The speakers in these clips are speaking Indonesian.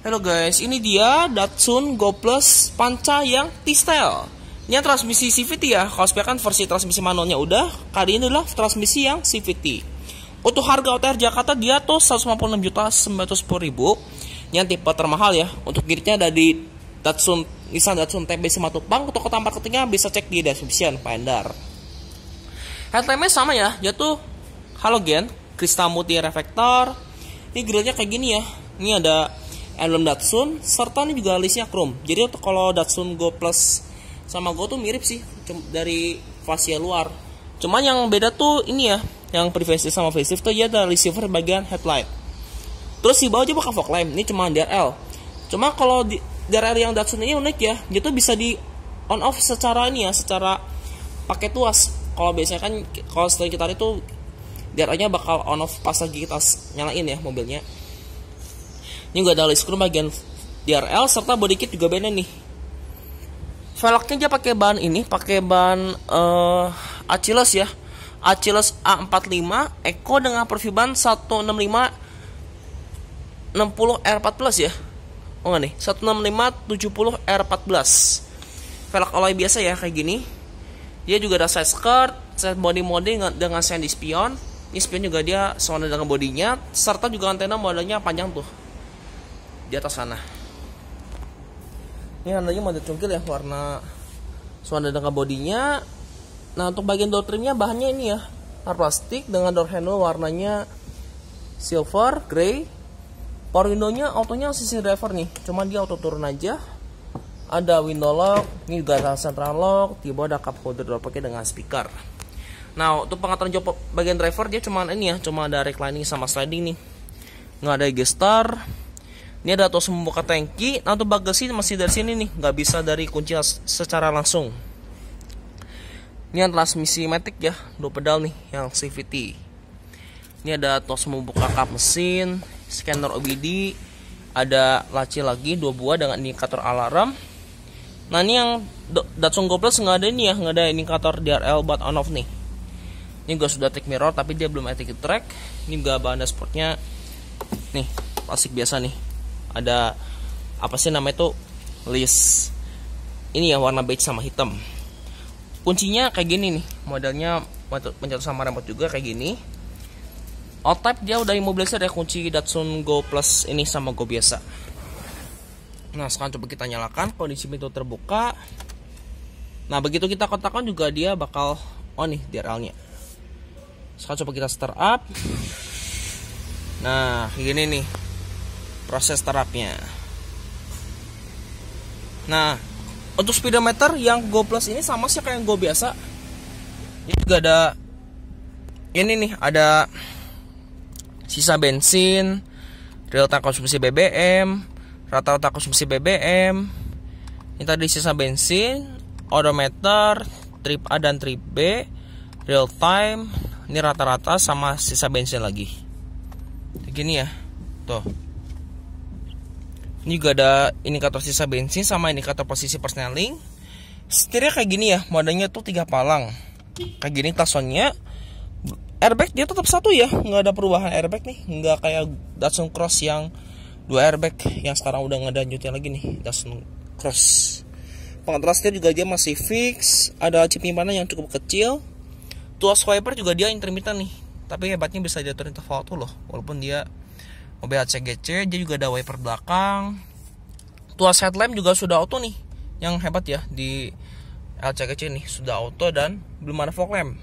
Halo guys, ini dia Datsun Go Plus Panca yang T-Style. Ini yang transmisi CVT ya. Kalau sebenarnya kan versi transmisi manualnya udah, kali ini adalah transmisi yang CVT. Untuk harga OTR Jakarta dia tuh 156 juta 910 ribu. Yang tipe termahal ya. Untuk gridnya ada di Datsun Nissan Datsun TB Simatupang. Untuk kota marketingnya bisa cek di description Pak Endar. Headlampnya sama ya, dia tuh halogen, kristal multi reflektor. Ini grillnya kayak gini ya. Ini ada emblem Datsun serta ini juga listnya chrome. Jadi untuk kalau Datsun Go Plus sama Go tuh mirip sih dari fascia luar. Cuman yang beda tuh ini ya yang previous sama facelift tuh dia ada receiver bagian headlight. Terus di bawah bakal fog lamp ini cuma DRL cuma kalau di DRL yang Datsun ini unik ya dia tuh bisa di on off secara ini ya secara pakai tuas kalau biasanya kan kalau setelah kita itu DRL nya bakal on off pas lagi kita nyalain ya mobilnya ini juga ada list screw bagian DRL serta body kit juga beda nih. Velgnya dia pakai bahan ini pakai bahan uh, Achilles ya. Achilles A45 Eco dengan perfiban 165 60 R14 ya. Oh nih? 165 70 R14 velg alloy biasa ya kayak gini. Dia juga ada side skirt side body mode dengan sandy spion. Ini spion juga dia sama dengan bodinya serta juga antena modenya panjang tuh di atas sana. Ini handlenya mode cungkil ya warna suara dengan bodinya. Nah untuk bagian door trimnya bahannya ini ya. Plastik dengan door handle warnanya silver grey power windownya autonya sisi driver nih. Cuma dia auto turun aja. Ada window lock ini juga ada central lock. Bawah ada cup holder door pakai dengan speaker. Nah untuk pengaturan jok bagian driver dia cuma ini ya. Cuma ada reclining sama sliding nih. Nggak ada gestar ini ada tos membuka tangki nah bagasi masih dari sini nih. Nggak bisa dari kunci secara langsung. Ini yang transmisi matic ya dua pedal nih yang CVT ini ada tos membuka kap mesin scanner OBD ada laci lagi dua buah dengan indikator alarm. Nah ini yang Datsun Go Plus nggak ada ini ya nggak ada indikator DRL buat on off nih. Ini juga sudah take mirror tapi dia belum etiquette track. Ini juga bahan dashboardnya. Nih plastik biasa nih ada apa sih namanya itu? List. Ini ya warna beige sama hitam. Kuncinya kayak gini nih. Modelnya mencatu sama remote juga kayak gini. All type dia udah immobilizer ya kunci Datsun Go Plus ini sama Go biasa. Nah sekarang coba kita nyalakan kondisi pintu terbuka. Nah begitu kita kotakkan juga dia bakal on nih DRL nya sekarang coba kita start up. Nah gini nih proses terapnya. Nah untuk speedometer yang Go Plus ini sama sih kayak yang Go biasa. Ini juga ada ini nih ada sisa bensin real time konsumsi BBM rata-rata konsumsi BBM ini tadi sisa bensin odometer trip A dan trip B real time. Ini rata-rata sama sisa bensin lagi. Begini ya. Tuh ini juga ada indikator sisa bensin sama indikator posisi persneling. Setirnya kayak gini ya, modenya tuh tiga palang. Kayak gini klaksonnya. Airbag dia tetap satu ya, nggak ada perubahan airbag nih, nggak kayak Datsun Cross yang dua airbag yang sekarang udah nggak ada lagi nih Datsun Cross. Pengatrasnya juga dia masih fix, ada penyimpanan yang cukup kecil. Tuas wiper juga dia intermittent nih, tapi hebatnya bisa diatur interval tuh loh, walaupun dia mobil HCGC dia juga ada wiper belakang. Tuas headlamp juga sudah auto nih yang hebat ya di LCGC nih sudah auto dan belum ada fog lamp.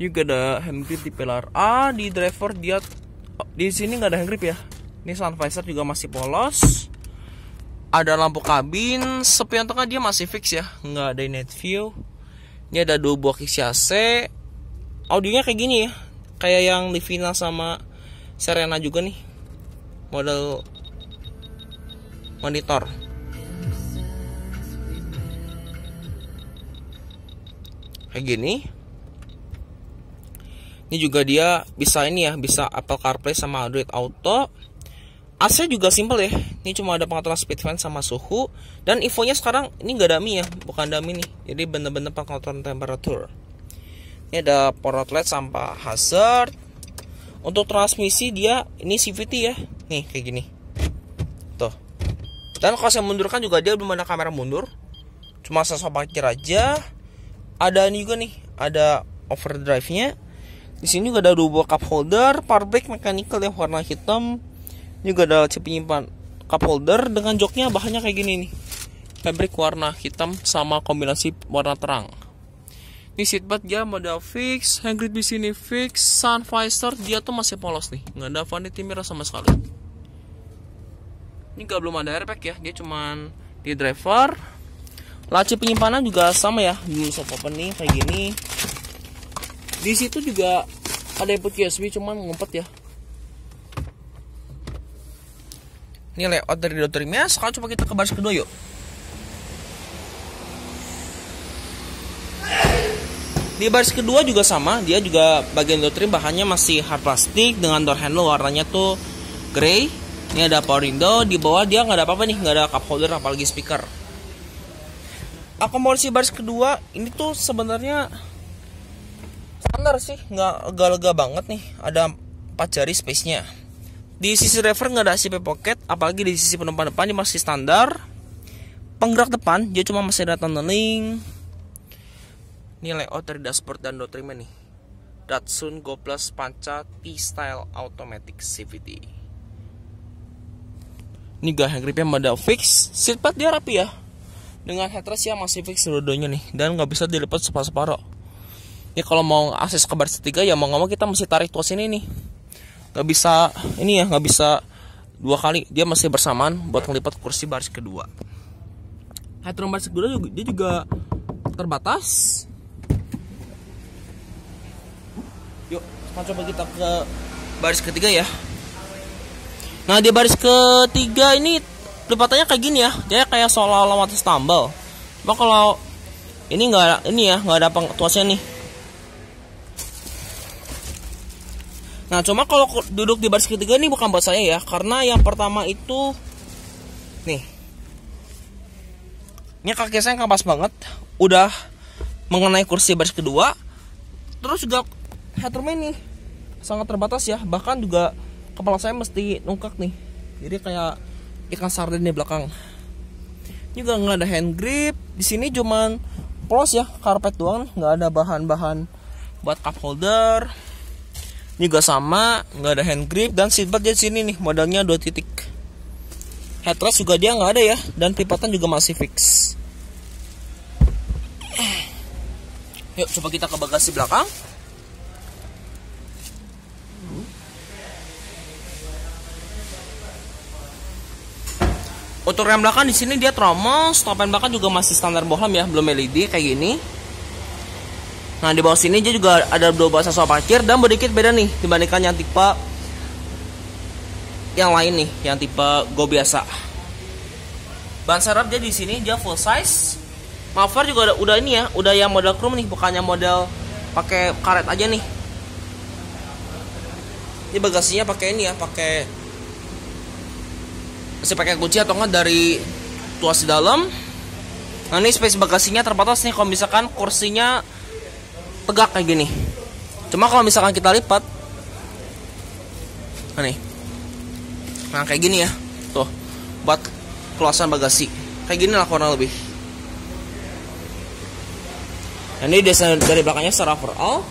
Juga ada hand grip di pilar A di driver dia di sini nggak ada hand grip ya. Ini sun visor juga masih polos. Ada lampu kabin sepion tengah dia masih fix ya nggak ada net view. Ini ada dua buah kisi AC audionya kayak gini ya kayak yang Livina sama Serena juga nih model monitor. Kayak gini. Ini juga dia bisa ini ya bisa Apple CarPlay sama Android Auto. AC juga simple ya ini cuma ada pengaturan speed fan sama suhu. Dan infonya sekarang ini nggak dami ya bukan dami nih. Jadi bener-bener pengaturan temperatur. Ini ada power outlet sampai hazard untuk transmisi dia ini CVT ya. Nih kayak gini. Tuh. Dan kalau saya mundurkan juga dia belum ada kamera mundur. Cuma sensor parkir aja. Ada ini juga nih ada overdrive nya di sini juga ada dua cup holder power brake mechanical yang warna hitam. Ini juga ada chip penyimpan cup holder dengan joknya bahannya kayak gini nih. Fabric warna hitam sama kombinasi warna terang ini seatbelt dia model fix, hand grip di sini fix, sun visor dia tuh masih polos nih, nggak ada vanity mirror sama sekali. Ini gak belum ada airbag ya, dia cuman di driver. Laci penyimpanan juga sama ya, belum soft open nih kayak gini. Di situ juga ada input USB cuman ngumpet ya. Ini layout dari dotremnya. Sekarang coba kita ke baris kedua yuk. Di baris kedua juga sama, dia juga bagian doktrin bahannya masih hard plastik dengan door handle warnanya tuh grey. Ini ada power window, di bawah dia nggak ada apa-apa nih, nggak ada cup holder apalagi speaker. Akomodasi baris kedua ini tuh sebenarnya standar sih, nggak lega-lega banget nih. Ada 4 jari space-nya. Di sisi rever nggak ada CP pocket, apalagi di sisi penumpang depan ini masih standar. Penggerak depan dia cuma masih ada tunneling, ini layout dari dashboard dan dotrima nih. Datsun Go Plus Panca T-Style Automatic CVT. Ini gak hand gripnya model fix. Seatbelt dia rapi ya. Dengan headrest yang masih fix dua-duanya nih. Dan nggak bisa dilipat separuh-separuh. Ini kalau mau akses ke baris ketiga ya mau nggak mau kita mesti tarik tuas ini nih. Gak bisa ini ya nggak bisa dua kali. Dia masih bersamaan buat ngelipat kursi baris kedua. Headroom baris kedua dia juga terbatas Yuk, sekarang coba kita ke baris ketiga ya. Nah di baris ketiga ini lipatannya kayak gini ya, dia kayak seolah-olah atas tambal. Cuma kalau ini nggak ini ya nggak ada pengtuasnya nih. Nah cuma kalau duduk di baris ketiga ini bukan buat saya ya, karena yang pertama itu nih, ini kaki saya nggak pas banget, udah mengenai kursi baris kedua, terus juga headroom ini sangat terbatas ya. Bahkan juga kepala saya mesti nungkak nih. Jadi kayak ikan sarden di belakang. Juga nggak ada hand grip. Di sini cuman polos ya. Karpet doang. Nggak ada bahan-bahan buat cup holder. Ini juga sama. Nggak ada hand grip dan seatbelt di sini nih. Modelnya dua titik. Headrest juga dia nggak ada ya. Dan lipatan juga masih fix. Yuk coba kita ke bagasi belakang Untuk rem belakang di sini dia tromol, stopan belakang juga masih standar bohlam ya, belum LED kayak gini. Nah di bawah sini dia juga ada dua soal parkir dan sedikit beda nih dibandingkan yang tipe yang lain nih, yang tipe Go biasa. Ban serep dia di sini dia full size. Muffler juga udah, udah ini ya, udah yang model chrome nih, bukannya model pakai karet aja nih. Ini bagasinya pakai ini ya, pakai masih pakai kunci atau enggak dari tuas di dalam. Nah ini space bagasinya terbatas nih kalau misalkan kursinya tegak kayak gini. Cuma kalau misalkan kita lipat nah nih. Nah kayak gini ya. Tuh buat keluasan bagasi. Kayak gini lah kurang lebih. Nah ini desain dari belakangnya secara overall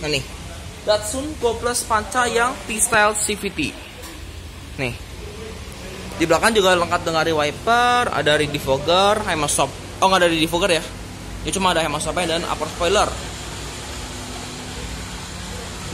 nah nih. Datsun Go Plus Panca yang T-Style CVT nih di belakang juga lengkap dengan wiper, ada rear defogger, stop. Oh nggak ada rear defogger ya? Ini cuma ada stopnya dan upper spoiler.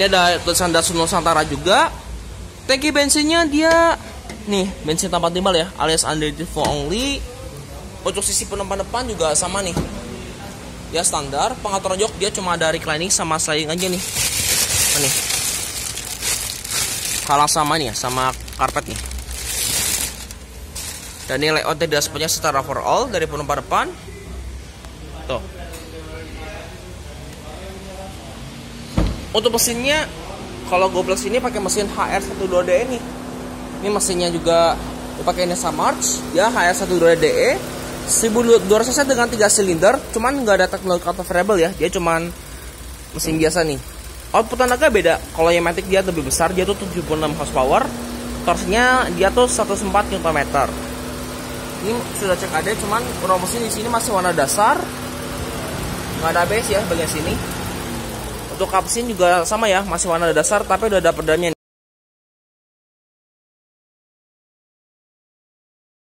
Ini ada tulisan Datsun Nusantara juga. Tangki bensinnya dia nih bensin tanpa timbal ya, alias unleaded for only. Untuk sisi penumpang depan juga sama nih. Ya standar, pengaturan jok dia cuma ada reclining sama sliding aja nih. Nah, nih. Sama nih ya, sama karpet nih dan ini layout dari dashboardnya secara overall dari penumpang depan. Tuh. Untuk mesinnya kalau GoPlus ini pakai mesin HR12DE nih ini. Mesinnya juga dipakai Nesa March ya HR12DE 1200 cc dengan 3 silinder cuman nggak ada teknologi auto variable ya dia cuman mesin biasa nih. Output tenaga beda kalau yang Matic dia lebih besar dia tuh 76 horsepower torsinya dia tuh 104 Nm ini sudah cek ada cuman promosi di sini masih warna dasar. Nggak ada ABS ya bagian sini. Untuk kapsin juga sama ya masih warna dasar tapi udah ada pedalnya